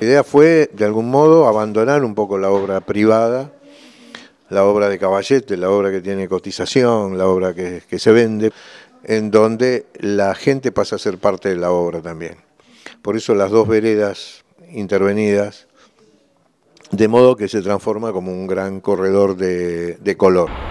La idea fue, de algún modo, abandonar un poco la obra privada, la obra de Caballete, la obra que tiene cotización, la obra que, se vende, en donde la gente pasa a ser parte de la obra también. Por eso las dos veredas intervenidas, de modo que se transforma como un gran corredor de color.